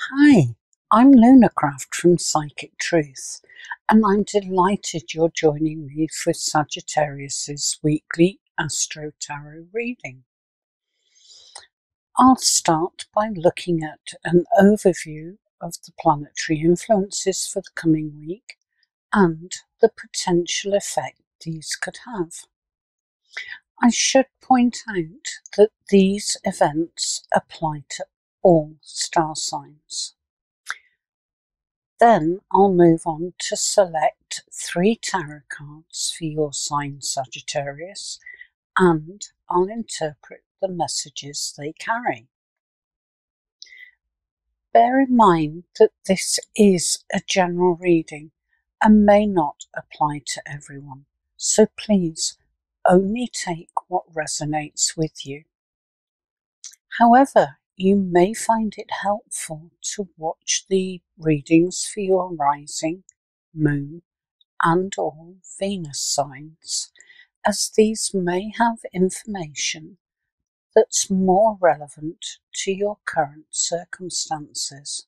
Hi, I'm Lunarcraft from Psychic Truth, and I'm delighted you're joining me for Sagittarius's weekly Astro Tarot reading. I'll start by looking at an overview of the planetary influences for the coming week and the potential effect these could have. I should point out that these events apply to all star signs. Then I'll move on to select three tarot cards for your sign Sagittarius and I'll interpret the messages they carry. Bear in mind that this is a general reading and may not apply to everyone, so please only take what resonates with you. However, you may find it helpful to watch the readings for your rising, moon, and or Venus signs, as these may have information that's more relevant to your current circumstances.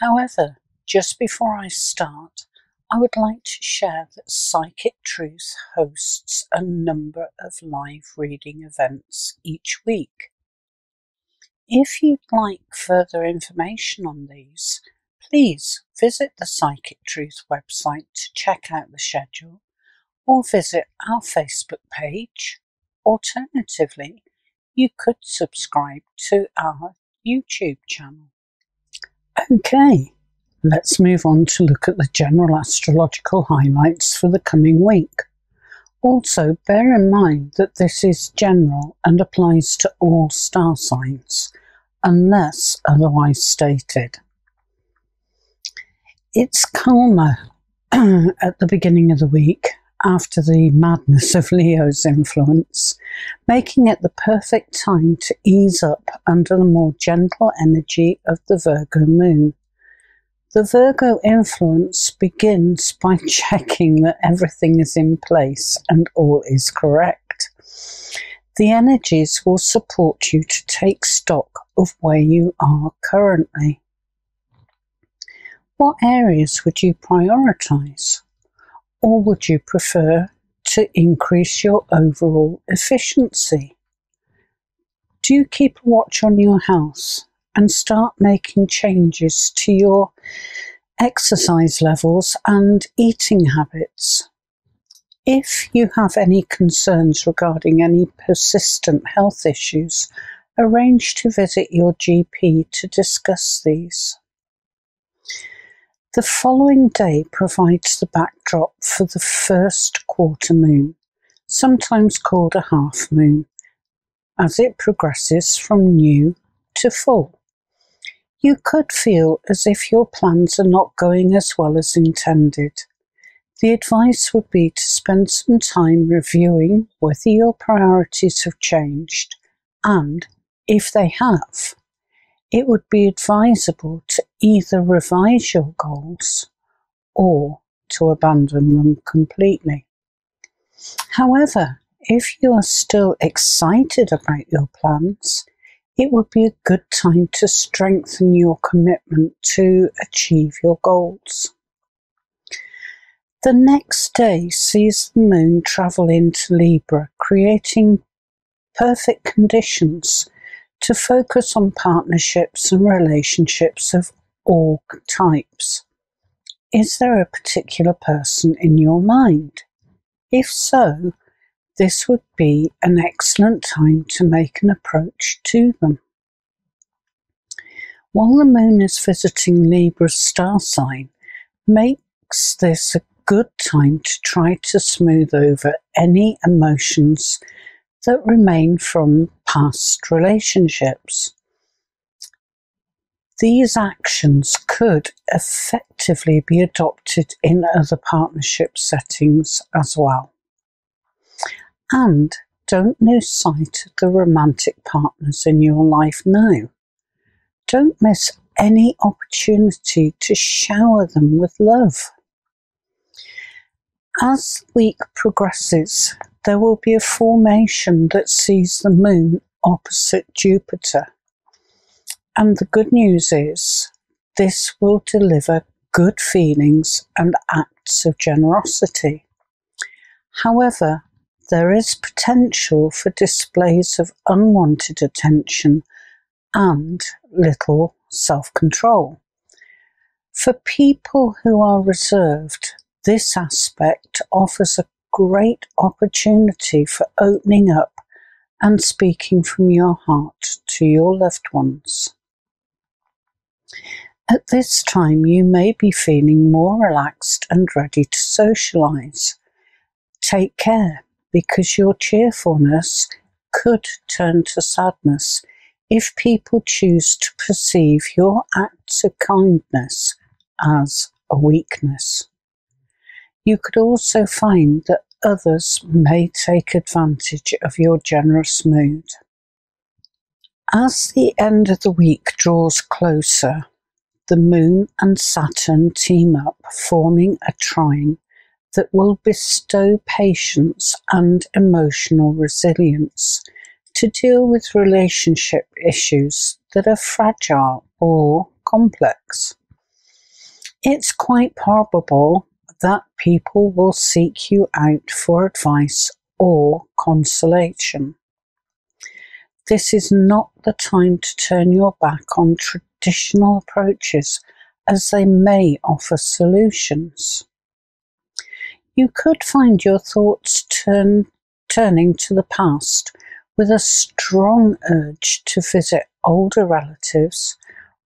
However, just before I start, I would like to share that Psychic Truth hosts a number of live reading events each week. If you'd like further information on these, please visit the Psychic Truth website to check out the schedule or visit our Facebook page. Alternatively, you could subscribe to our YouTube channel. Okay, Let's move on to look at the general astrological highlights for the coming week. Also, bear in mind that this is general and applies to all star signs, unless otherwise stated. It's calmer at the beginning of the week after the madness of Leo's influence, making it the perfect time to ease up under the more gentle energy of the Virgo moon. The Virgo influence begins by checking that everything is in place and all is correct. The energies will support you to take stock of where you are currently. What areas would you prioritize? Or would you prefer to increase your overall efficiency? Do you keep a watch on your house? And start making changes to your exercise levels and eating habits. If you have any concerns regarding any persistent health issues, arrange to visit your GP to discuss these. The following day provides the backdrop for the first quarter moon, sometimes called a half moon, as it progresses from new to full. You could feel as if your plans are not going as well as intended. The advice would be to spend some time reviewing whether your priorities have changed and, if they have, it would be advisable to either revise your goals or to abandon them completely. However, if you are still excited about your plans, it would be a good time to strengthen your commitment to achieve your goals. The next day sees the moon travel into Libra, creating perfect conditions to focus on partnerships and relationships of all types. Is there a particular person in your mind? If so, this would be an excellent time to make an approach to them. While the moon is visiting Libra's star sign, makes this a good time to try to smooth over any emotions that remain from past relationships. These actions could effectively be adopted in other partnership settings as well. And don't lose sight of the romantic partners in your life now. Don't miss any opportunity to shower them with love. As the week progresses, there will be a formation that sees the moon opposite Jupiter. And the good news is this will deliver good feelings and acts of generosity. However, there is potential for displays of unwanted attention and little self control. For people who are reserved, this aspect offers a great opportunity for opening up and speaking from your heart to your loved ones. At this time, you may be feeling more relaxed and ready to socialize. Take care because your cheerfulness could turn to sadness if people choose to perceive your acts of kindness as a weakness. You could also find that others may take advantage of your generous mood. As the end of the week draws closer, the Moon and Saturn team up, forming a trine that will bestow patience and emotional resilience to deal with relationship issues that are fragile or complex. It's quite probable that people will seek you out for advice or consolation. This is not the time to turn your back on traditional approaches as they may offer solutions. You could find your thoughts turn, turning to the past with a strong urge to visit older relatives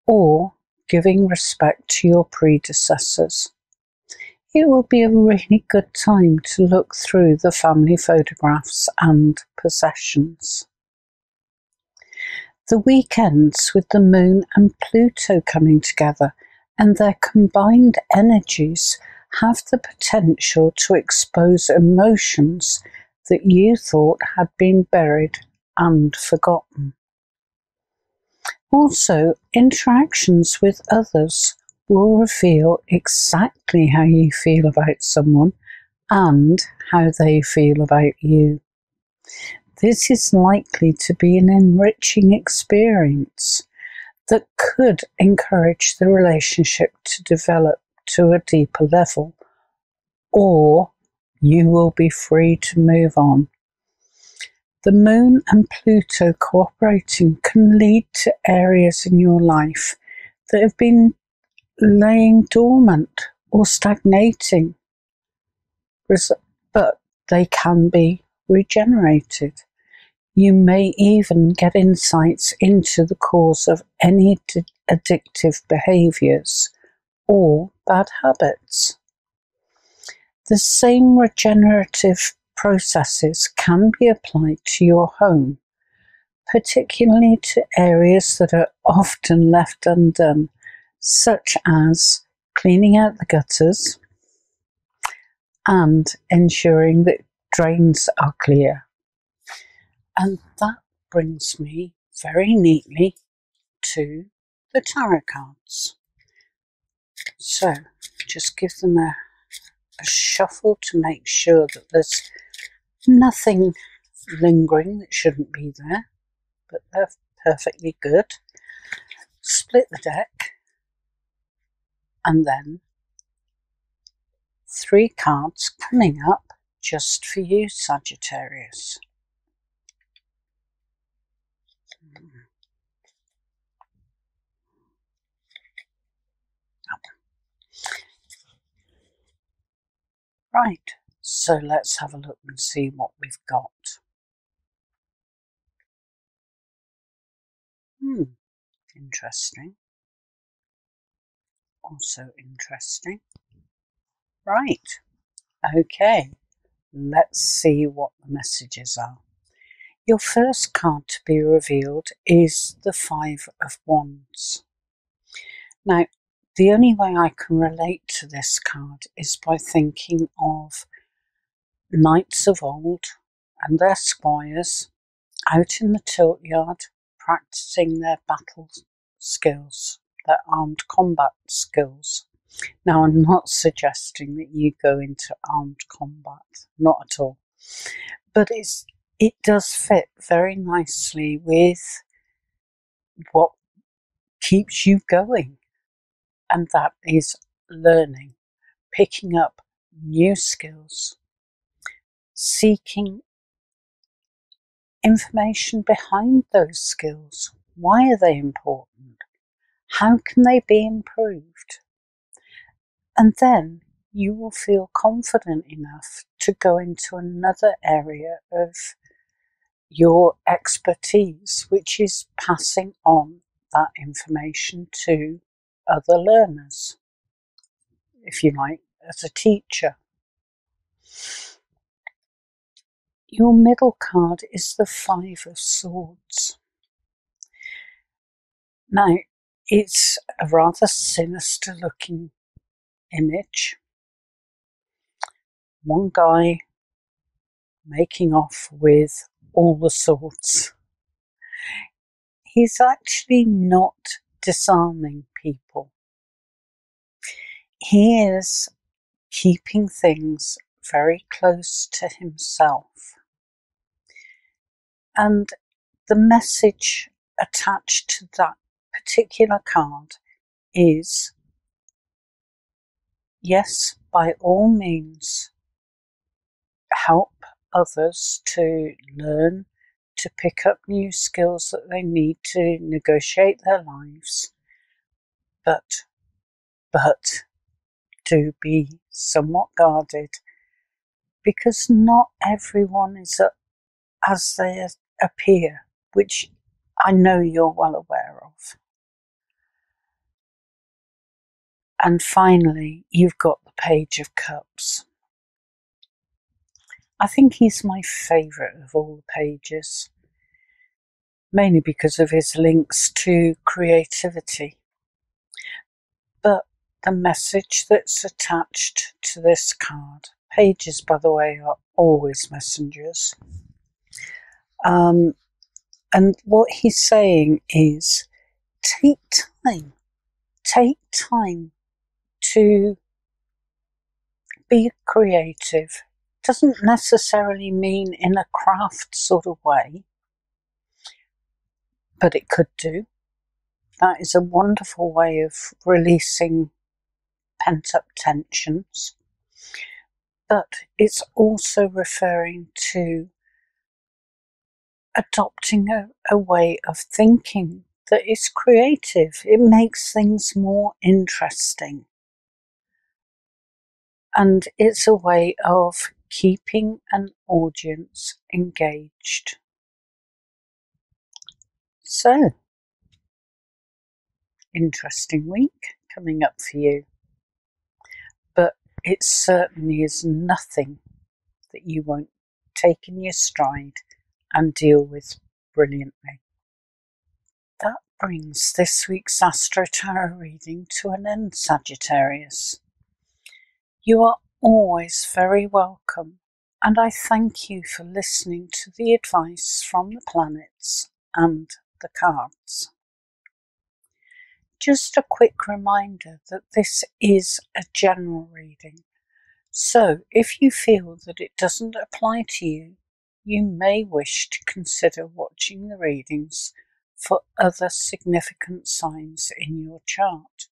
or giving respect to your predecessors. It will be a really good time to look through the family photographs and possessions. The week ends with the Moon and Pluto coming together, and their combined energies have the potential to expose emotions that you thought had been buried and forgotten. Also, interactions with others will reveal exactly how you feel about someone and how they feel about you. This is likely to be an enriching experience that could encourage the relationship to develop to a deeper level, or you will be free to move on. The Moon and Pluto cooperating can lead to areas in your life that have been laying dormant or stagnating, but they can be regenerated. You may even get insights into the cause of any addictive behaviors or bad habits. The same regenerative processes can be applied to your home, particularly to areas that are often left undone such as cleaning out the gutters and ensuring that drains are clear. And that brings me very neatly to the tarot cards. So just give them a, a shuffle to make sure that there's nothing lingering that shouldn't be there, but they're perfectly good. Split the deck and then three cards coming up just for you, Sagittarius. Right, so let's have a look and see what we've got. Hmm, interesting also interesting. Right, okay, let's see what the messages are. Your first card to be revealed is the Five of Wands. Now, the only way I can relate to this card is by thinking of knights of old and their squires out in the tilt yard practicing their battle skills their armed combat skills. Now, I'm not suggesting that you go into armed combat, not at all. But it's it does fit very nicely with what keeps you going, and that is learning, picking up new skills, seeking information behind those skills. Why are they important? How can they be improved? And then you will feel confident enough to go into another area of your expertise, which is passing on that information to other learners, if you like, as a teacher. Your middle card is the Five of Swords. Now, it's a rather sinister looking image. One guy making off with all the swords. He's actually not disarming people. He is keeping things very close to himself. And the message attached to that particular card is yes, by all means, help others to learn, to pick up new skills that they need to negotiate their lives. But, but, to be somewhat guarded because not everyone is a, as they appear, which I know you're well aware of. And finally, you've got the Page of Cups. I think he's my favourite of all the pages, mainly because of his links to creativity. But the message that's attached to this card, pages, by the way, are always messengers. Um, and what he's saying is take time, take time to be creative, doesn't necessarily mean in a craft sort of way, but it could do. That is a wonderful way of releasing pent up tensions. But it's also referring to adopting a, a way of thinking that is creative. It makes things more interesting. And it's a way of keeping an audience engaged. So, interesting week coming up for you. But it certainly is nothing that you won't take in your stride and deal with brilliantly. That brings this week's Astro Tarot reading to an end, Sagittarius. You are always very welcome, and I thank you for listening to the advice from the planets and the cards. Just a quick reminder that this is a general reading, so if you feel that it doesn't apply to you, you may wish to consider watching the readings for other significant signs in your chart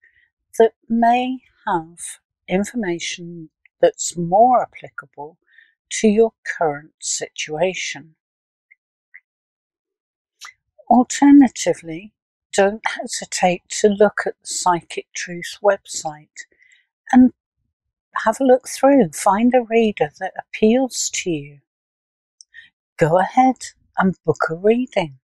that may have information that's more applicable to your current situation. Alternatively, don't hesitate to look at the Psychic Truth website and have a look through, find a reader that appeals to you. Go ahead and book a reading.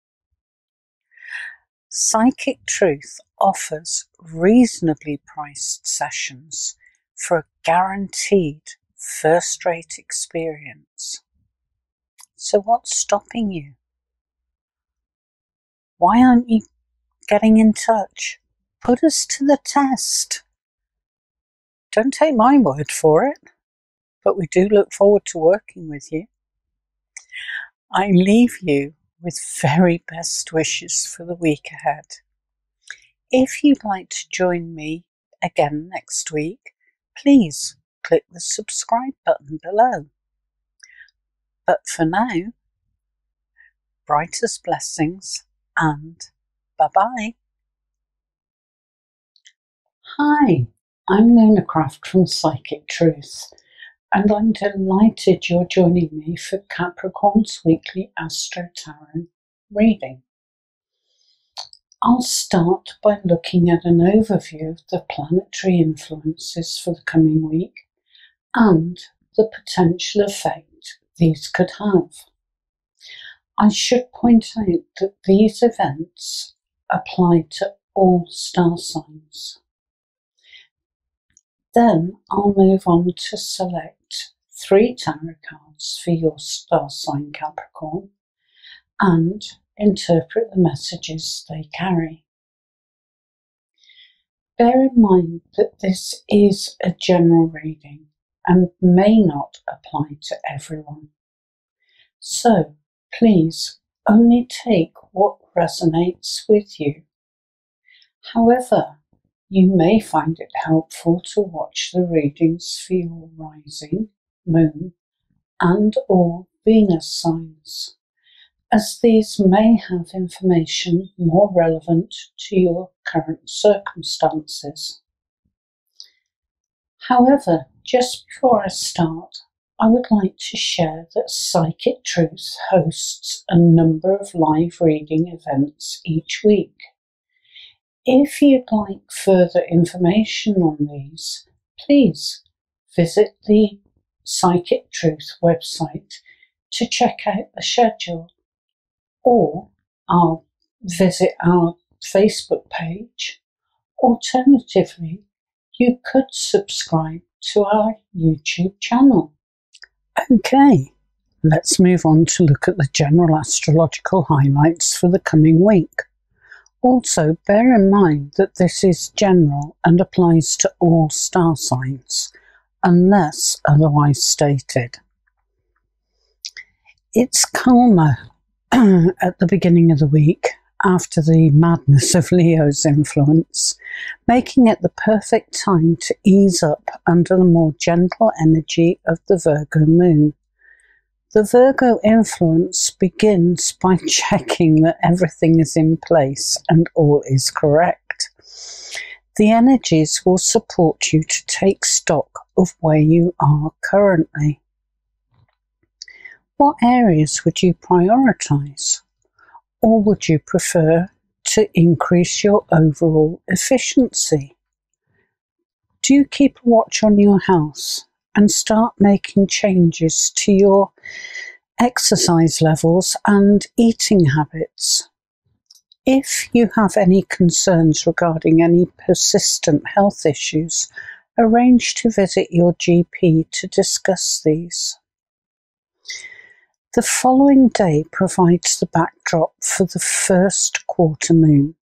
Psychic Truth offers reasonably priced sessions for a guaranteed first rate experience. So, what's stopping you? Why aren't you getting in touch? Put us to the test. Don't take my word for it, but we do look forward to working with you. I leave you with very best wishes for the week ahead. If you'd like to join me again next week, please click the subscribe button below. But for now, brightest blessings and bye bye. Hi, I'm Lunarcraft from Psychic Truth, and I'm delighted you're joining me for Capricorn's weekly Astro Tarot reading. I'll start by looking at an overview of the planetary influences for the coming week and the potential effect these could have. I should point out that these events apply to all star signs. Then I'll move on to select three tarot cards for your star sign Capricorn and interpret the messages they carry. Bear in mind that this is a general reading and may not apply to everyone. So please only take what resonates with you. However, you may find it helpful to watch the readings for your rising, moon, and or Venus signs, as these may have information more relevant to your current circumstances. However, just before I start, I would like to share that Psychic Truth hosts a number of live reading events each week. If you'd like further information on these, please visit the Psychic Truth website to check out the schedule or I'll visit our Facebook page. Alternatively, you could subscribe to our YouTube channel. Okay, let's move on to look at the general astrological highlights for the coming week. Also, bear in mind that this is general and applies to all star signs, unless otherwise stated. It's calmer at the beginning of the week after the madness of Leo's influence, making it the perfect time to ease up under the more gentle energy of the Virgo moon. The Virgo influence begins by checking that everything is in place and all is correct. The energies will support you to take stock of where you are currently. What areas would you prioritize? Or would you prefer to increase your overall efficiency? Do you keep a watch on your house? and start making changes to your exercise levels and eating habits. If you have any concerns regarding any persistent health issues, arrange to visit your GP to discuss these. The following day provides the backdrop for the first quarter moon,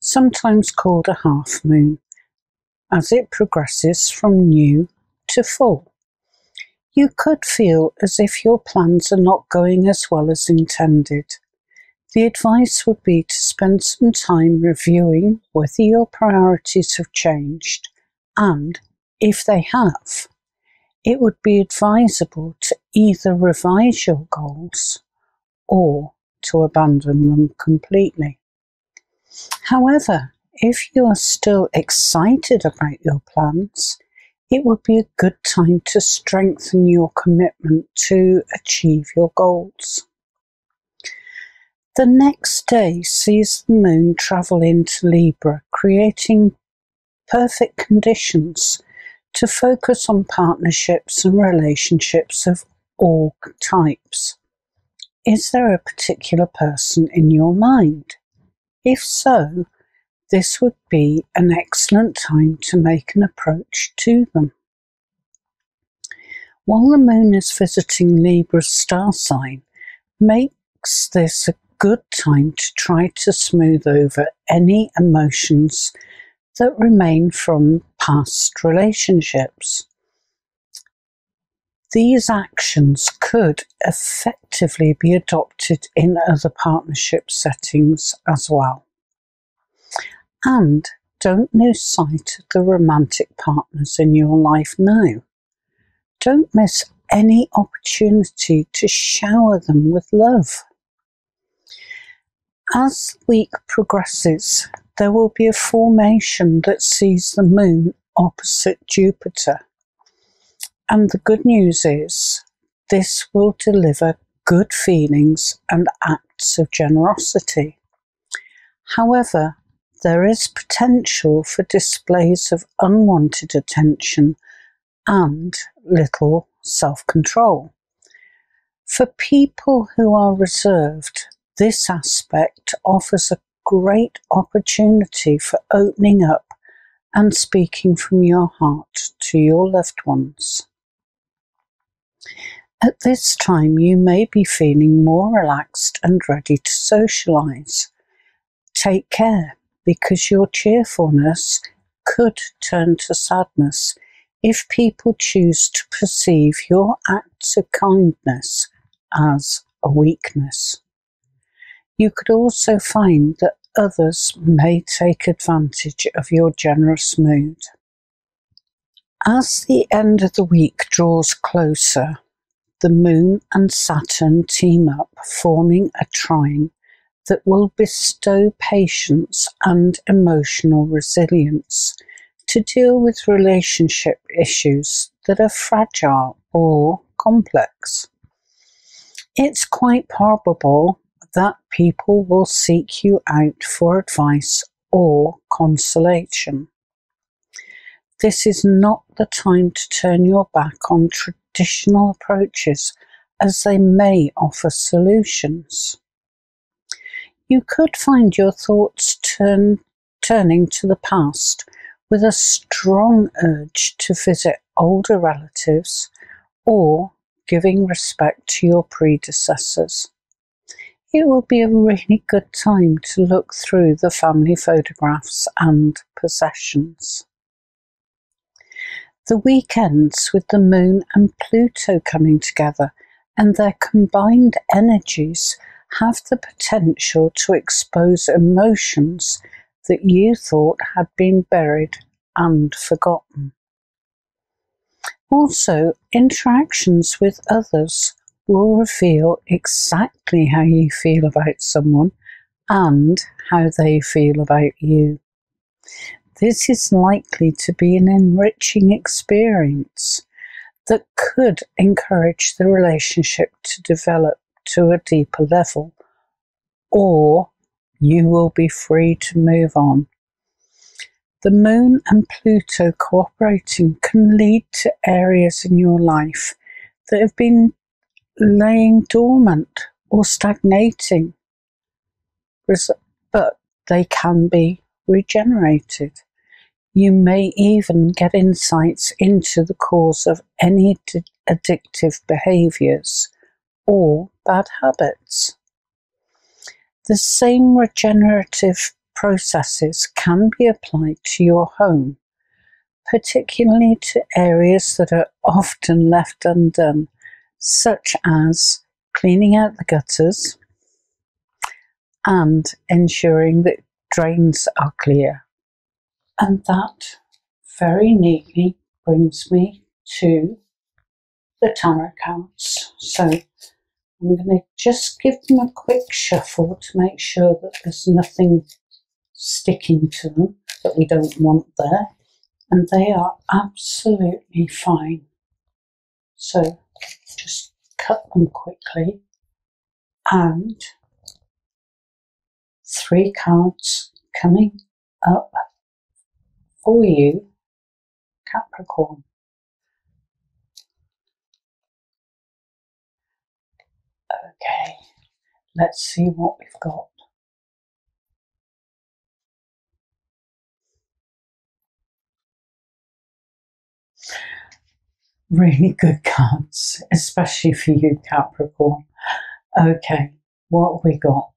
sometimes called a half moon, as it progresses from new to full. You could feel as if your plans are not going as well as intended. The advice would be to spend some time reviewing whether your priorities have changed and, if they have, it would be advisable to either revise your goals or to abandon them completely. However, if you are still excited about your plans, it would be a good time to strengthen your commitment to achieve your goals. The next day sees the moon travel into Libra, creating perfect conditions to focus on partnerships and relationships of all types. Is there a particular person in your mind? If so, this would be an excellent time to make an approach to them. While the moon is visiting Libra's star sign, makes this a good time to try to smooth over any emotions that remain from past relationships. These actions could effectively be adopted in other partnership settings as well. And don't lose sight of the romantic partners in your life now. Don't miss any opportunity to shower them with love. As the week progresses, there will be a formation that sees the moon opposite Jupiter. And the good news is this will deliver good feelings and acts of generosity. However, there is potential for displays of unwanted attention and little self control. For people who are reserved, this aspect offers a great opportunity for opening up and speaking from your heart to your loved ones. At this time, you may be feeling more relaxed and ready to socialize. Take care because your cheerfulness could turn to sadness if people choose to perceive your acts of kindness as a weakness. You could also find that others may take advantage of your generous mood. As the end of the week draws closer, the Moon and Saturn team up, forming a trine that will bestow patience and emotional resilience to deal with relationship issues that are fragile or complex. It's quite probable that people will seek you out for advice or consolation. This is not the time to turn your back on traditional approaches as they may offer solutions. You could find your thoughts turn, turning to the past with a strong urge to visit older relatives or giving respect to your predecessors. It will be a really good time to look through the family photographs and possessions. The weekends with the Moon and Pluto coming together and their combined energies have the potential to expose emotions that you thought had been buried and forgotten. Also, interactions with others will reveal exactly how you feel about someone and how they feel about you. This is likely to be an enriching experience that could encourage the relationship to develop to a deeper level, or you will be free to move on. The Moon and Pluto cooperating can lead to areas in your life that have been laying dormant or stagnating, but they can be regenerated. You may even get insights into the cause of any addictive behaviors or bad habits. The same regenerative processes can be applied to your home, particularly to areas that are often left undone, such as cleaning out the gutters and ensuring that drains are clear. And that very neatly brings me to the tarot cards. So I'm going to just give them a quick shuffle to make sure that there's nothing sticking to them that we don't want there. And they are absolutely fine. So just cut them quickly. And three cards coming up for you, Capricorn. Okay, let's see what we've got. Really good cards, especially for you, Capricorn. Okay, what we got?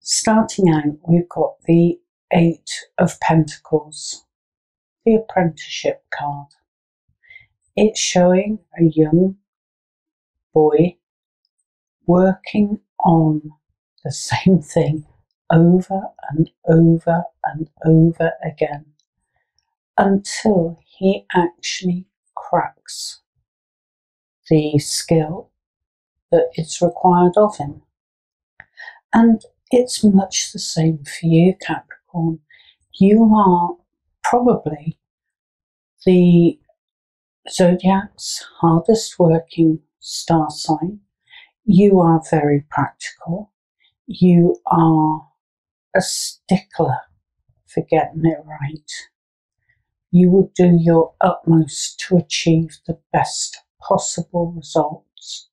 Starting out, we've got the Eight of Pentacles, the apprenticeship card. It's showing a young boy working on the same thing over and over and over again until he actually cracks the skill that is required of him. And it's much the same for you, Capricorn. You are probably the zodiac's hardest working star sign. You are very practical. You are a stickler for getting it right. You will do your utmost to achieve the best possible results.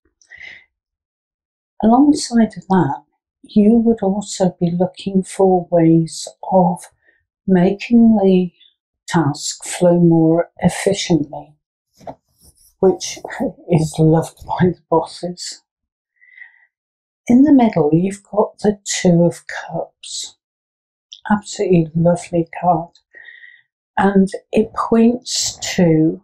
Alongside of that, you would also be looking for ways of making the task flow more efficiently, which is loved by the bosses. In the middle, you've got the Two of Cups. Absolutely lovely card. And it points to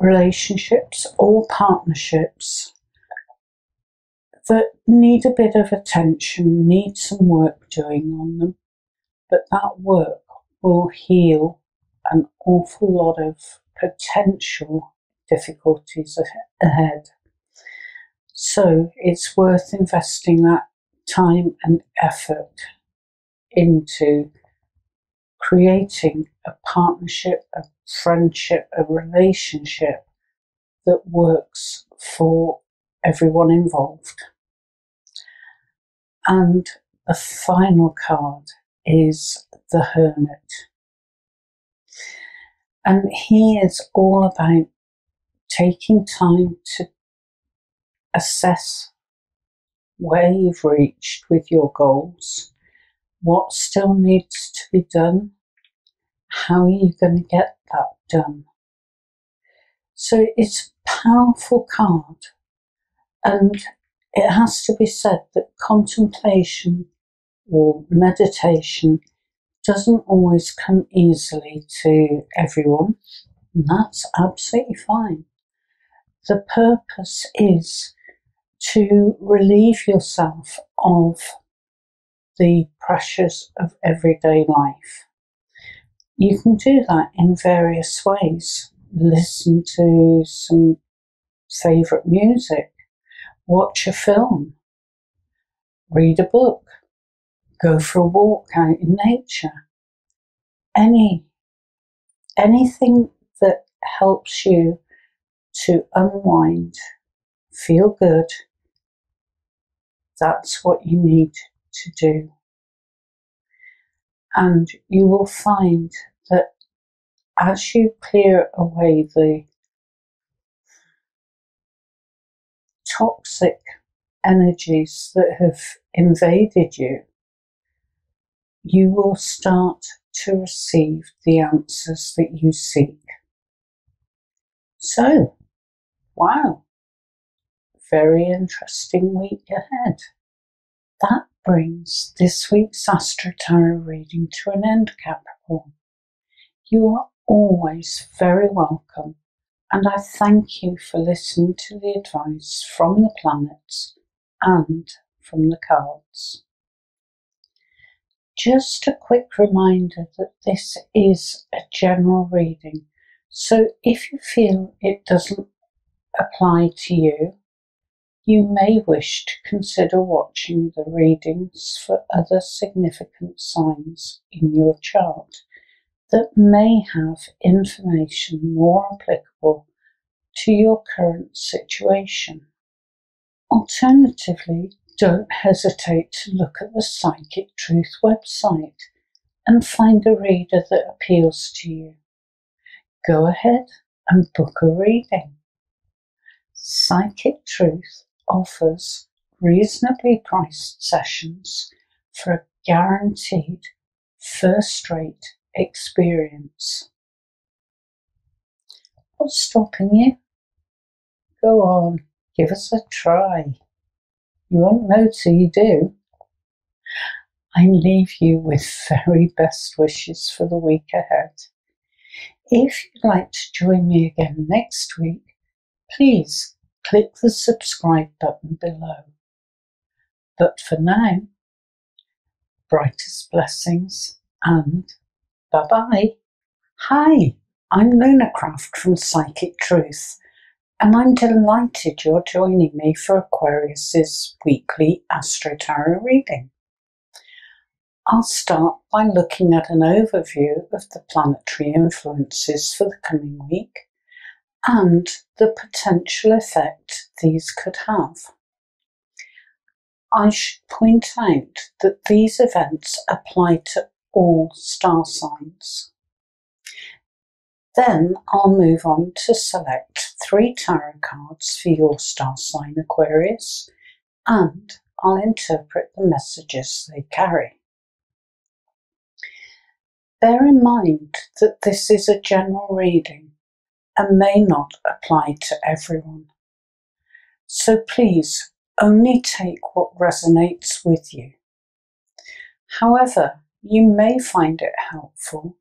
relationships or partnerships that need a bit of attention, need some work doing on them, but that work will heal an awful lot of potential difficulties ahead. So it's worth investing that time and effort into creating a partnership, a friendship, a relationship that works for everyone involved. And the final card is the Hermit. And he is all about taking time to assess where you've reached with your goals, what still needs to be done, how are you going to get that done. So it's a powerful card, and it has to be said that contemplation or meditation doesn't always come easily to everyone, and that's absolutely fine. The purpose is to relieve yourself of the pressures of everyday life. You can do that in various ways. Listen to some favourite music, watch a film, read a book, go for a walk out in nature. Any anything that helps you to unwind, feel good, that's what you need to do. And you will find that as you clear away the toxic energies that have invaded you, you will start to receive the answers that you seek. So, wow, very interesting week ahead. That brings this week's Astro Tarot reading to an end, Capricorn. You are always very welcome, and I thank you for listening to the advice from the planets and from the cards. Just a quick reminder that this is a general reading, so if you feel it doesn't apply to you, you may wish to consider watching the readings for other significant signs in your chart that may have information more applicable to your current situation. Alternatively, don't hesitate to look at the Psychic Truth website and find a reader that appeals to you. Go ahead and book a reading. Psychic Truth offers reasonably priced sessions for a guaranteed first rate experience. What's stopping you? Go on, give us a try. You won't know till you do. I leave you with very best wishes for the week ahead. If you'd like to join me again next week, please click the subscribe button below. But for now, brightest blessings and bye bye. Hi, I'm Luna Lunarcraft from Psychic Truth, and I'm delighted you're joining me for Aquarius's weekly Astro Tarot reading. I'll start by looking at an overview of the planetary influences for the coming week and the potential effect these could have. I should point out that these events apply to all star signs. Then I'll move on to select three tarot cards for your star sign Aquarius and I'll interpret the messages they carry. Bear in mind that this is a general reading and may not apply to everyone. So please only take what resonates with you. However, you may find it helpful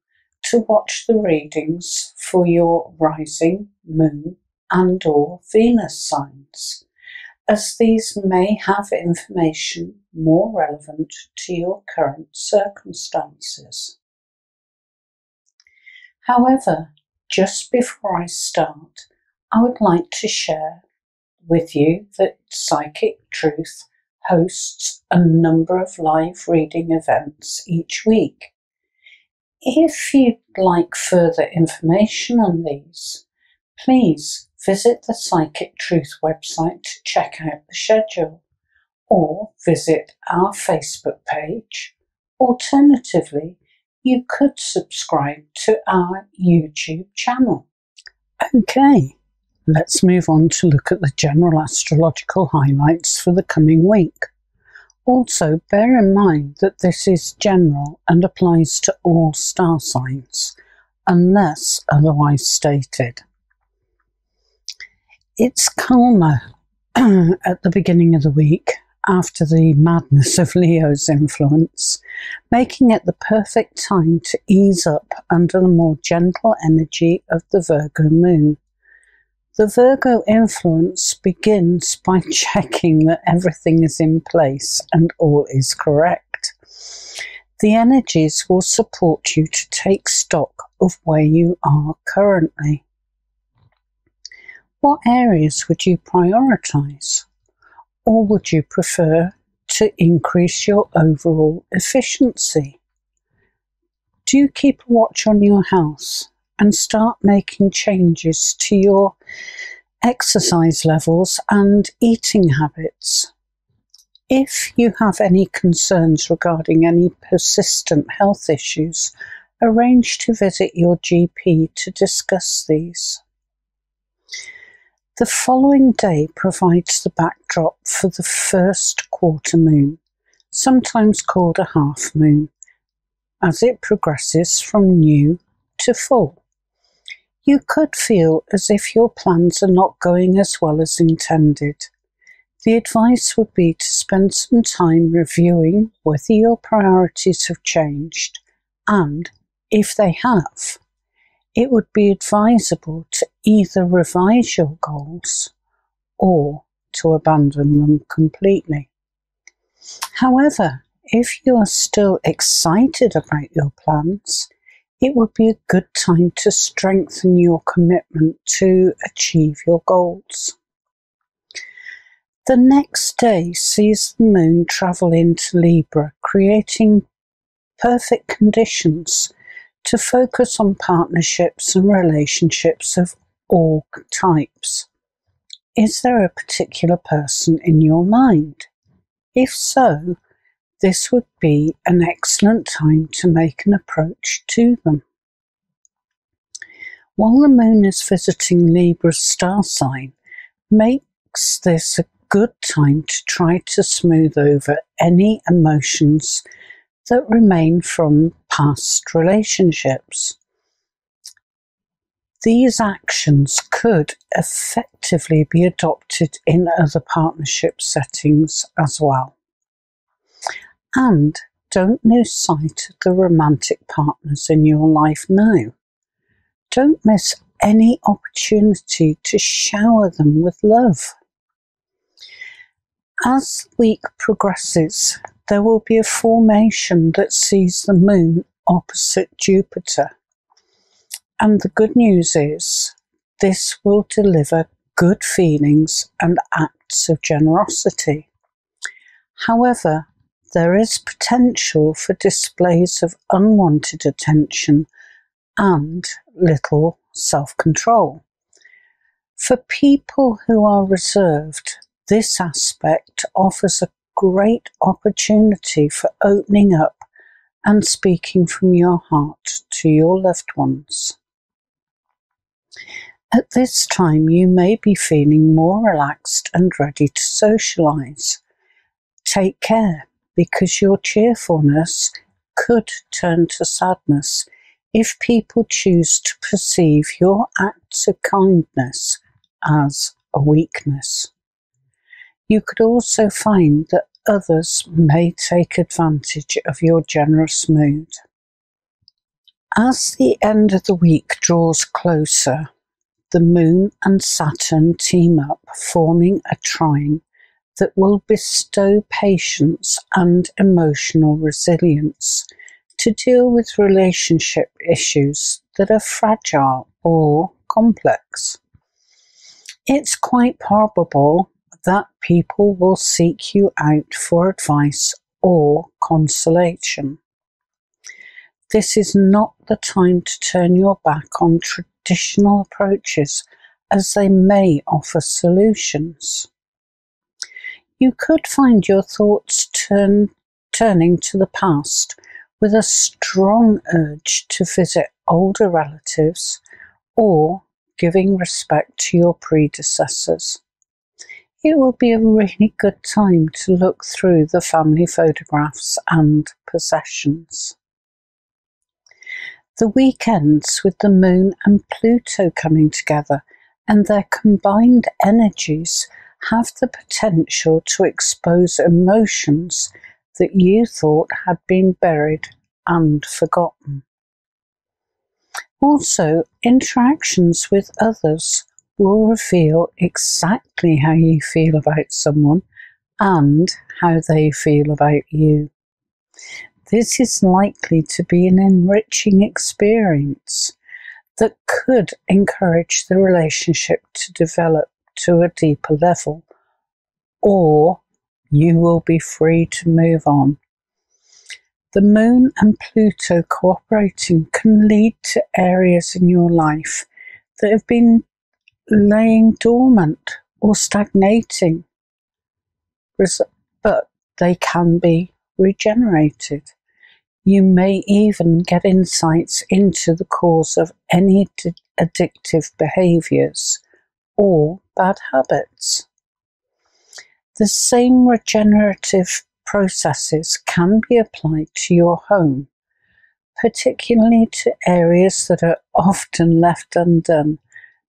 to watch the readings for your rising, moon, and or Venus signs, as these may have information more relevant to your current circumstances. However, just before I start, I would like to share with you that Psychic Truth hosts a number of live reading events each week. If you'd like further information on these, please visit the Psychic Truth website to check out the schedule or visit our Facebook page. Alternatively, you could subscribe to our YouTube channel. Okay, let's move on to look at the general astrological highlights for the coming week. Also, bear in mind that this is general and applies to all star signs, unless otherwise stated. It's calmer at the beginning of the week after the madness of Leo's influence, making it the perfect time to ease up under the more gentle energy of the Virgo moon. The Virgo influence begins by checking that everything is in place and all is correct. The energies will support you to take stock of where you are currently. What areas would you prioritize? Or would you prefer to increase your overall efficiency? Do you keep a watch on your house and start making changes to your exercise levels and eating habits? If you have any concerns regarding any persistent health issues, arrange to visit your GP to discuss these. The following day provides the backdrop for the first quarter moon, sometimes called a half moon, as it progresses from new to full. You could feel as if your plans are not going as well as intended. The advice would be to spend some time reviewing whether your priorities have changed and, if they have, it would be advisable to either revise your goals or to abandon them completely. However, if you are still excited about your plans, it would be a good time to strengthen your commitment to achieve your goals. The next day sees the moon travel into Libra, creating perfect conditions to focus on partnerships and relationships of all types. Is there a particular person in your mind? If so, this would be an excellent time to make an approach to them. While the moon is visiting Libra's star sign, makes this a good time to try to smooth over any emotions that remain from past relationships. These actions could effectively be adopted in other partnership settings as well. And don't lose sight of the romantic partners in your life now. Don't miss any opportunity to shower them with love. As the week progresses, there will be a formation that sees the moon opposite Jupiter. And the good news is this will deliver good feelings and acts of generosity. However, there is potential for displays of unwanted attention and little self control. For people who are reserved, this aspect offers a great opportunity for opening up and speaking from your heart to your loved ones. At this time, you may be feeling more relaxed and ready to socialize. Take care because your cheerfulness could turn to sadness if people choose to perceive your acts of kindness as a weakness. You could also find that others may take advantage of your generous mood. As the end of the week draws closer, the Moon and Saturn team up, forming a trine that will bestow patience and emotional resilience to deal with relationship issues that are fragile or complex. It's quite probable that people will seek you out for advice or consolation. This is not the time to turn your back on traditional approaches as they may offer solutions. You could find your thoughts turn, turning to the past with a strong urge to visit older relatives or giving respect to your predecessors. It will be a really good time to look through the family photographs and possessions. The weekends with the Moon and Pluto coming together and their combined energies have the potential to expose emotions that you thought had been buried and forgotten. Also, interactions with others will reveal exactly how you feel about someone and how they feel about you. This is likely to be an enriching experience that could encourage the relationship to develop to a deeper level, or you will be free to move on. The Moon and Pluto cooperating can lead to areas in your life that have been laying dormant or stagnating, but they can be regenerated. You may even get insights into the cause of any addictive behaviors or bad habits. The same regenerative processes can be applied to your home, particularly to areas that are often left undone,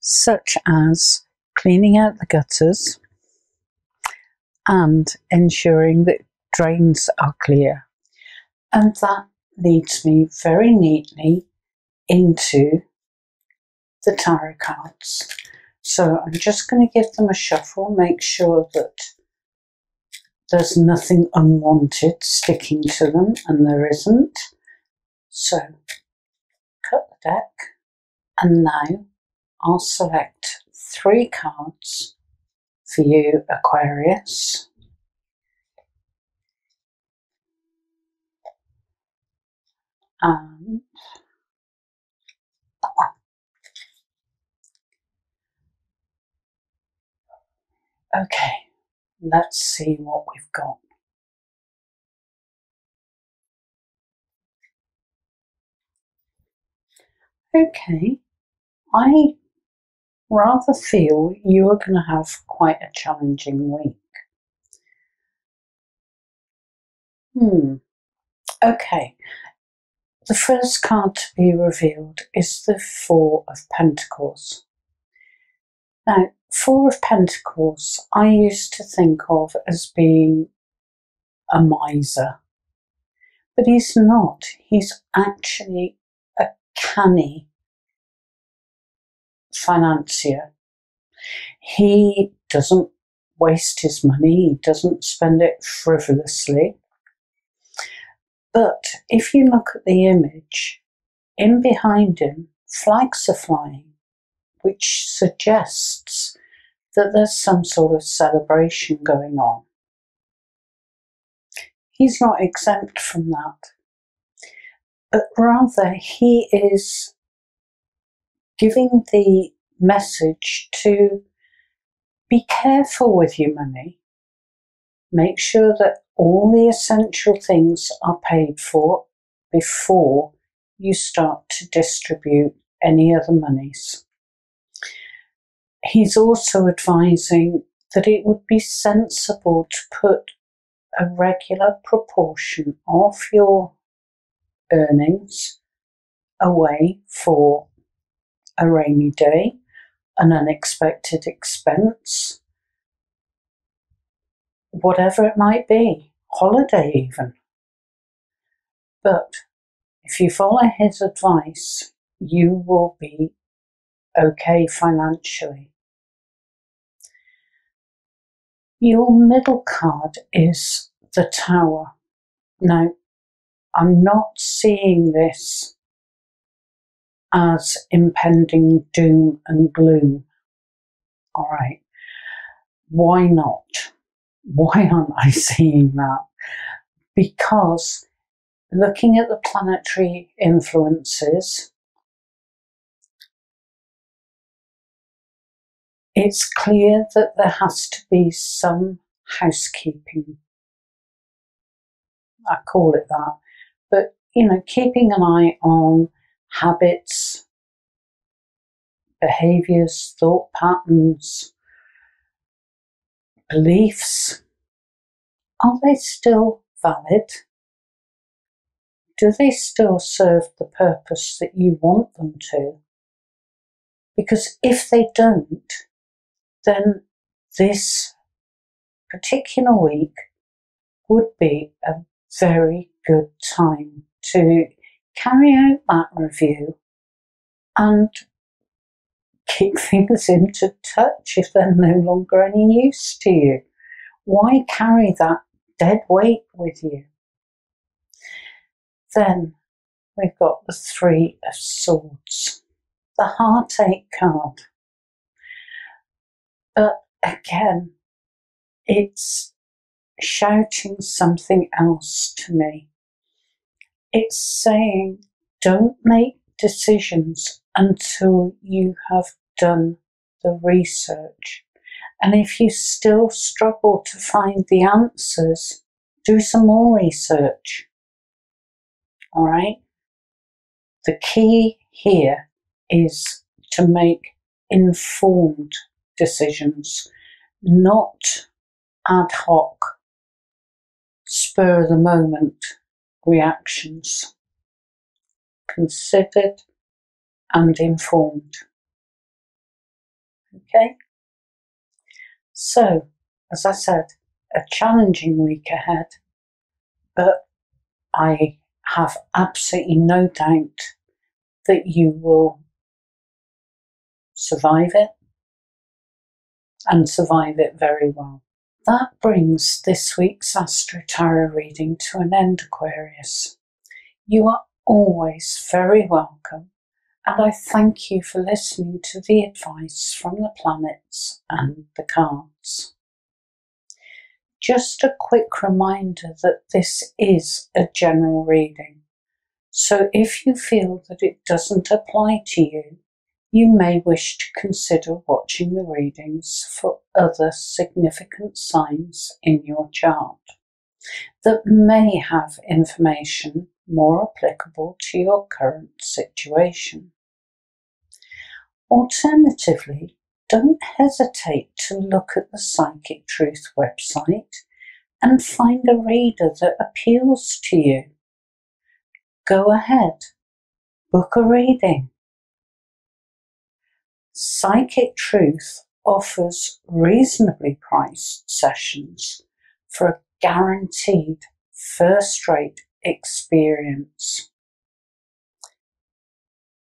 such as cleaning out the gutters and ensuring that drains are clear. And that leads me very neatly into the tarot cards. So I'm just going to give them a shuffle, make sure that there's nothing unwanted sticking to them, and there isn't. So cut the deck, and now I'll select three cards for you, Aquarius. And. Okay, let's see what we've got. Okay, I rather feel you are going to have quite a challenging week. Hmm. Okay. The first card to be revealed is the Four of Pentacles. Now, Four of Pentacles, I used to think of as being a miser, but he's not. He's actually a canny financier. He doesn't waste his money, he doesn't spend it frivolously. But if you look at the image, in behind him, flags are flying, which suggests that there's some sort of celebration going on. he's not exempt from that. But rather, he is giving the message to be careful with your money. Make sure that all the essential things are paid for before you start to distribute any other monies. He's also advising that it would be sensible to put a regular proportion of your earnings away for a rainy day, an unexpected expense, whatever it might be, holiday even. But if you follow his advice, you will be okay financially. Your middle card is the tower. Now, I'm not seeing this as impending doom and gloom. All right. Why not? Why aren't I seeing that? Because looking at the planetary influences, it's clear that there has to be some housekeeping. I call it that. But, you know, keeping an eye on habits, behaviors, thought patterns, beliefs, are they still valid? Do they still serve the purpose that you want them to? Because if they don't, then this particular week would be a very good time to carry out that review and keep things into touch if they're no longer any use to you. Why carry that dead weight with you? Then we've got the Three of Swords, the heartache card. But again, it's shouting something else to me. It's saying, don't make decisions until you have done the research. And if you still struggle to find the answers, do some more research. All right? The key here is to make informed decisions, not ad hoc, spur of the moment reactions. Considered and informed. Okay? So, as I said, a challenging week ahead, but I have absolutely no doubt that you will survive it and survive it very well. That brings this week's Astro Tarot reading to an end, Aquarius. You are always very welcome, and I thank you for listening to the advice from the planets and the cards. Just a quick reminder that this is a general reading, so if you feel that it doesn't apply to you, you may wish to consider watching the readings for other significant signs in your chart that may have information more applicable to your current situation. Alternatively, don't hesitate to look at the Psychic Truth website and find a reader that appeals to you. Go ahead, book a reading Psychic Truth offers reasonably priced sessions for a guaranteed first rate experience.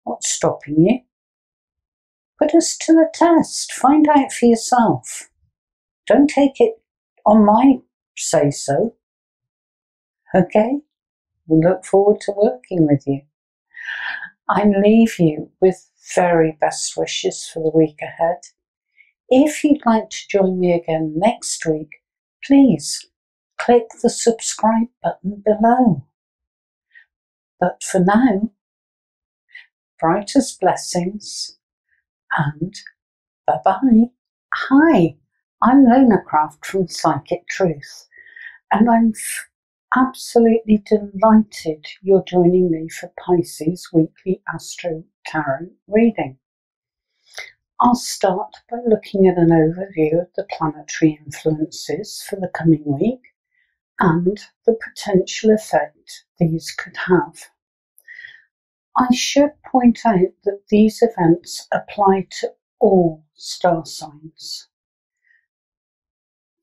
What's stopping you? Put us to the test. Find out for yourself. Don't take it on my say so. Okay? We look forward to working with you. I leave you with very best wishes for the week ahead. If you'd like to join me again next week, please click the subscribe button below. But for now, brightest blessings and bye bye. Hi, I'm Lunarcraft from Psychic Truth, and I'm absolutely delighted you're joining me for Pisces weekly Astro Tarot reading. I'll start by looking at an overview of the planetary influences for the coming week and the potential effect these could have. I should point out that these events apply to all star signs.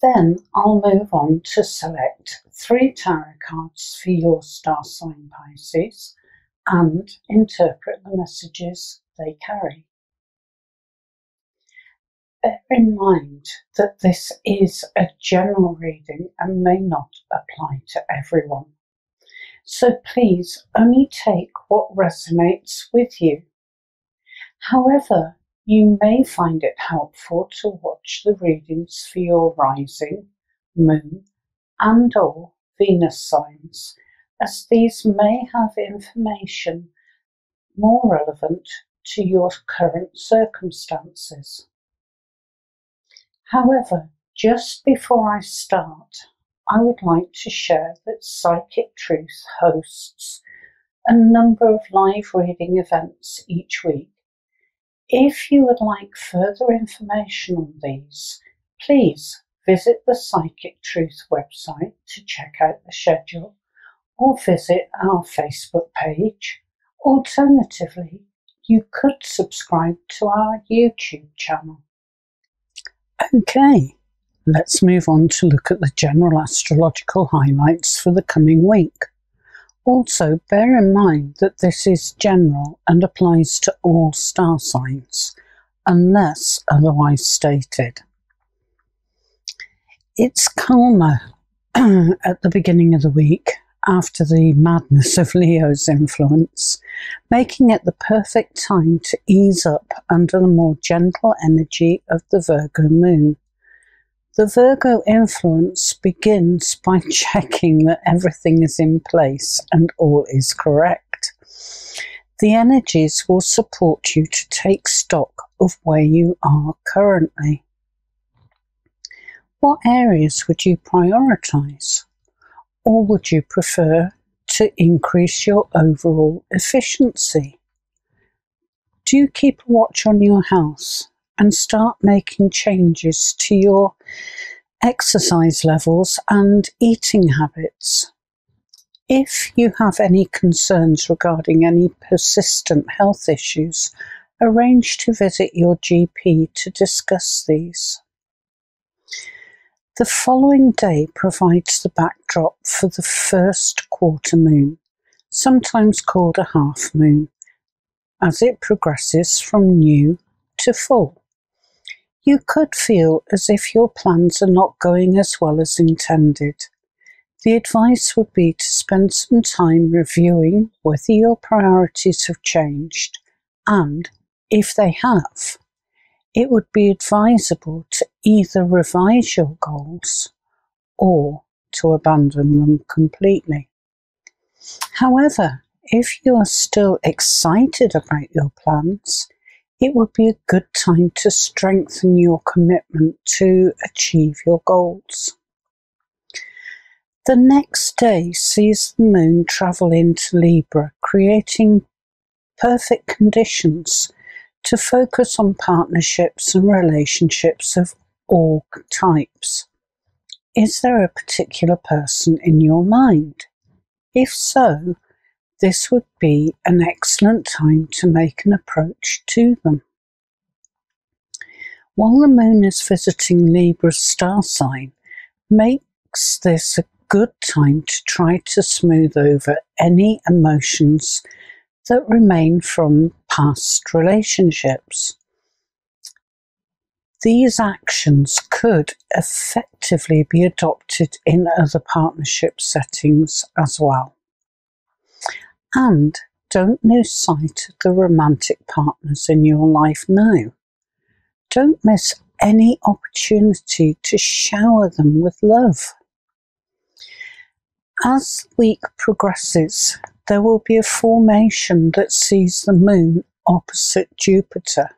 Then I'll move on to select three tarot cards for your star sign Pisces and interpret the messages they carry bear in mind that this is a general reading and may not apply to everyone. So please only take what resonates with you. However, you may find it helpful to watch the readings for your rising, moon, and or Venus signs, as these may have information more relevant to your current circumstances. However, just before I start, I would like to share that Psychic Truth hosts a number of live reading events each week. If you would like further information on these, please visit the Psychic Truth website to check out the schedule or visit our Facebook page. Alternatively, you could subscribe to our YouTube channel. Okay, let's move on to look at the general astrological highlights for the coming week. Also, bear in mind that this is general and applies to all star signs, unless otherwise stated. It's calmer at the beginning of the week after the madness of Leo's influence, making it the perfect time to ease up under the more gentle energy of the Virgo moon. The Virgo influence begins by checking that everything is in place and all is correct. The energies will support you to take stock of where you are currently. What areas would you prioritize? Or would you prefer to increase your overall efficiency? Do keep a watch on your house and start making changes to your exercise levels and eating habits? If you have any concerns regarding any persistent health issues, arrange to visit your GP to discuss these. The following day provides the backdrop for the first quarter moon, sometimes called a half moon, as it progresses from new to full. You could feel as if your plans are not going as well as intended. The advice would be to spend some time reviewing whether your priorities have changed and, if they have, it would be advisable to either revise your goals or to abandon them completely. However, if you are still excited about your plans, it would be a good time to strengthen your commitment to achieve your goals. The next day sees the moon travel into Libra, creating perfect conditions to focus on partnerships and relationships of all types. Is there a particular person in your mind? If so, this would be an excellent time to make an approach to them. While the moon is visiting Libra's star sign, makes this a good time to try to smooth over any emotions that remain from past relationships. These actions could effectively be adopted in other partnership settings as well. And don't lose sight of the romantic partners in your life now. Don't miss any opportunity to shower them with love. As the week progresses, there will be a formation that sees the moon opposite Jupiter.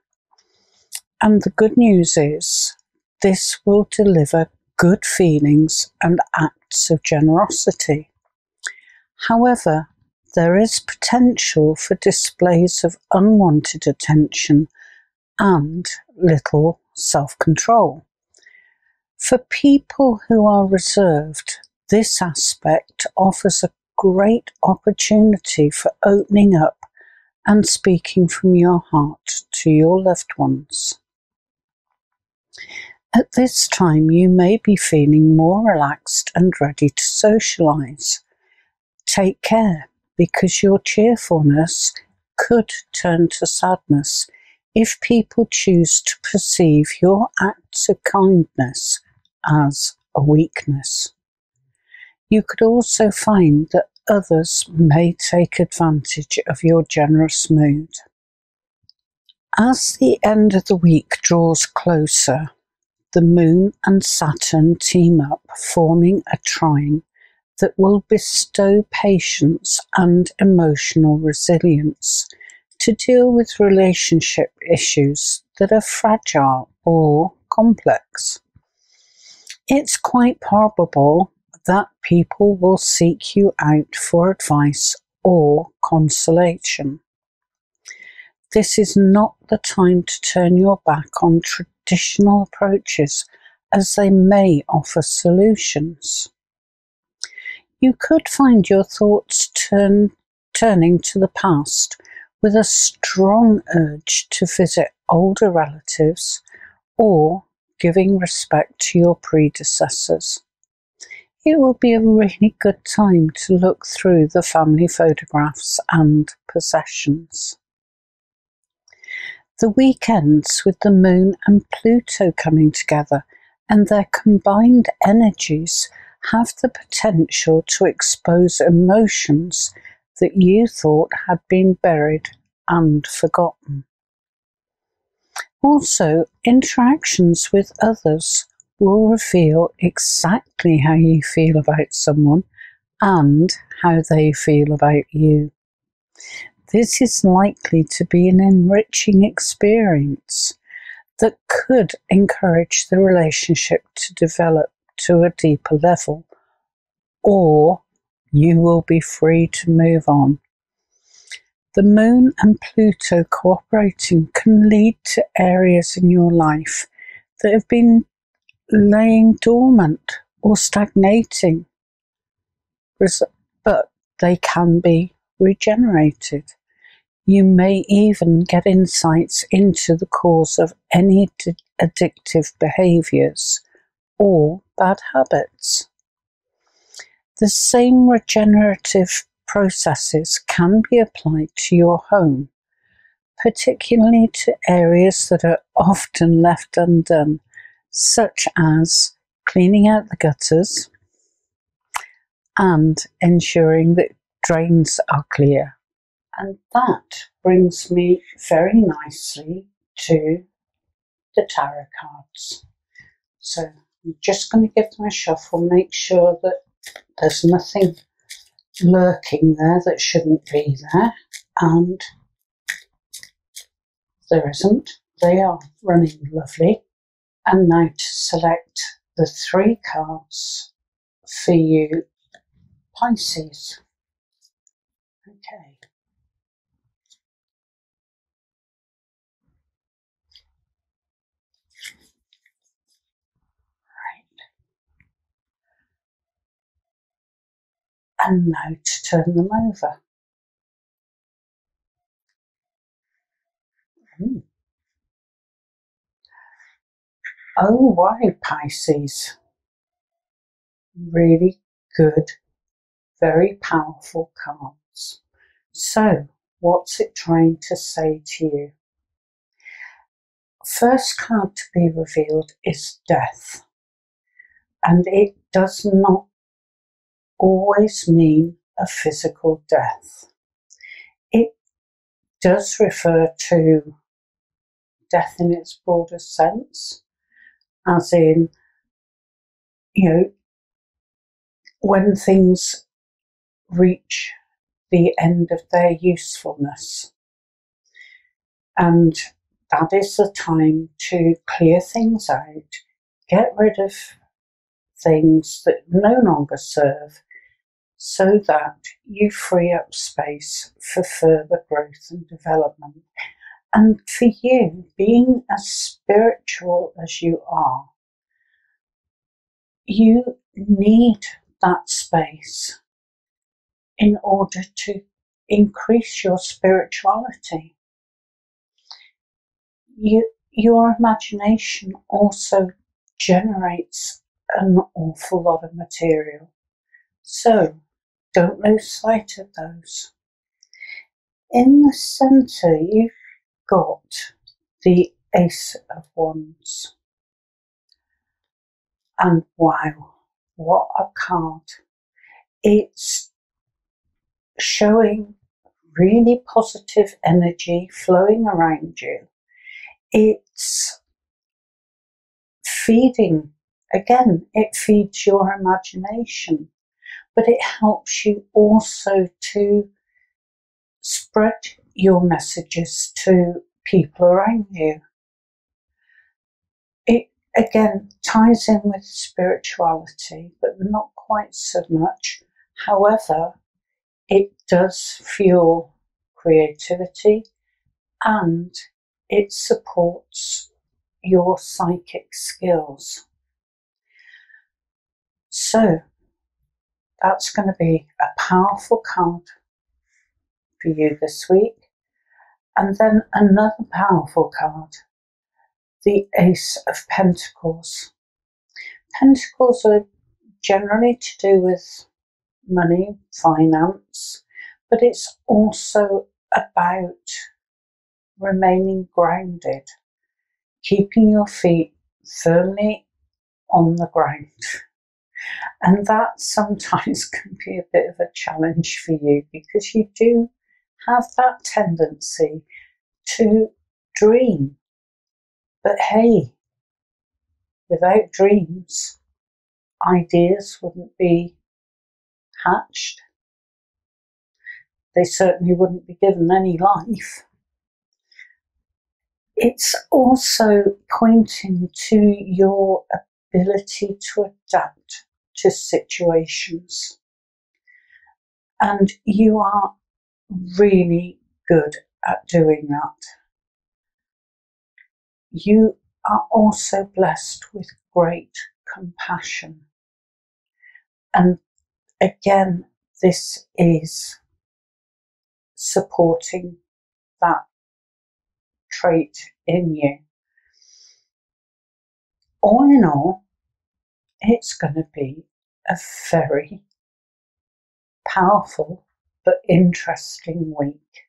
And the good news is this will deliver good feelings and acts of generosity. However, there is potential for displays of unwanted attention and little self control. For people who are reserved, this aspect offers a great opportunity for opening up and speaking from your heart to your loved ones. At this time, you may be feeling more relaxed and ready to socialise. Take care because your cheerfulness could turn to sadness if people choose to perceive your acts of kindness as a weakness. You could also find that others may take advantage of your generous mood. As the end of the week draws closer, the Moon and Saturn team up, forming a trine that will bestow patience and emotional resilience to deal with relationship issues that are fragile or complex. It's quite probable that people will seek you out for advice or consolation. This is not the time to turn your back on traditional approaches as they may offer solutions. You could find your thoughts turn, turning to the past with a strong urge to visit older relatives or giving respect to your predecessors it will be a really good time to look through the family photographs and possessions. The weekends with the Moon and Pluto coming together, and their combined energies have the potential to expose emotions that you thought had been buried and forgotten. Also, interactions with others will reveal exactly how you feel about someone and how they feel about you. This is likely to be an enriching experience that could encourage the relationship to develop to a deeper level, or you will be free to move on. The Moon and Pluto cooperating can lead to areas in your life that have been laying dormant or stagnating, but they can be regenerated. You may even get insights into the cause of any addictive behaviors or bad habits. The same regenerative processes can be applied to your home, particularly to areas that are often left undone such as cleaning out the gutters and ensuring that drains are clear. And that brings me very nicely to the tarot cards. So I'm just going to give them a shuffle, make sure that there's nothing lurking there that shouldn't be there, and there isn't. They are running lovely. And now to select the three cards for you, Pisces. Okay. Right. And now to turn them over. Mm. Oh, why Pisces? Really good, very powerful cards. So, what's it trying to say to you? First card to be revealed is death. And it does not always mean a physical death. It does refer to death in its broadest sense, as in, you know, when things reach the end of their usefulness. And that is the time to clear things out, get rid of things that no longer serve, so that you free up space for further growth and development. And for you, being as spiritual as you are, you need that space in order to increase your spirituality. You, your imagination also generates an awful lot of material. So don't lose sight of those. In the centre, you've got the Ace of Wands. And wow, what a card! It's showing really positive energy flowing around you. It's feeding, again, it feeds your imagination, but it helps you also to spread your messages to people around you. It again ties in with spirituality, but not quite so much. However, it does fuel creativity and it supports your psychic skills. So, that's going to be a powerful card for you this week. And then another powerful card, the Ace of Pentacles. Pentacles are generally to do with money, finance, but it's also about remaining grounded, keeping your feet firmly on the ground. And that sometimes can be a bit of a challenge for you because you do have that tendency to dream. But hey, without dreams, ideas wouldn't be hatched. They certainly wouldn't be given any life. It's also pointing to your ability to adapt situations. And you are really good at doing that. You are also blessed with great compassion. And again, this is supporting that trait in you. All in all, it's going to be a very powerful but interesting week.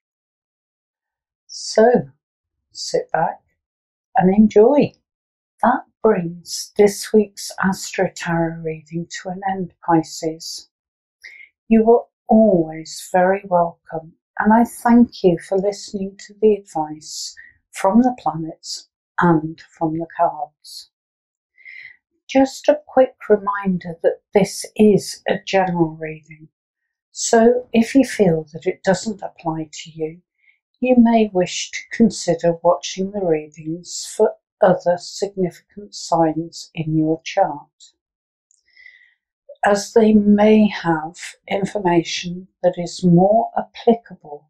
So sit back and enjoy. That brings this week's Astro Tarot reading to an end, Pisces. You are always very welcome, and I thank you for listening to the advice from the planets and from the cards. Just a quick reminder that this is a general reading, so if you feel that it doesn't apply to you, you may wish to consider watching the readings for other significant signs in your chart, as they may have information that is more applicable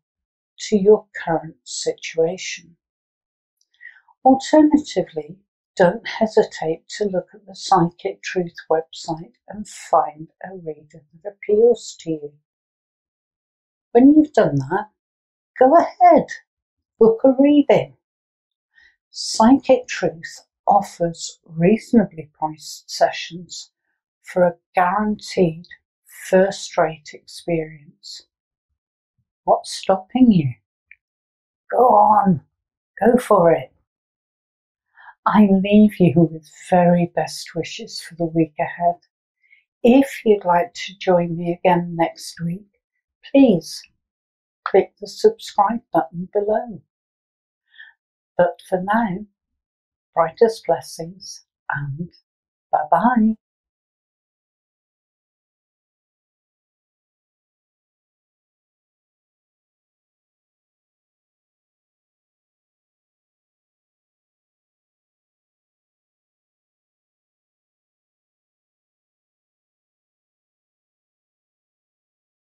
to your current situation. Alternatively, don't hesitate to look at the Psychic Truth website and find a reader that appeals to you. When you've done that, go ahead, book a reading. Psychic Truth offers reasonably priced sessions for a guaranteed first rate experience. What's stopping you? Go on, go for it. I leave you with very best wishes for the week ahead. If you'd like to join me again next week, please click the subscribe button below. But for now, brightest blessings and bye bye.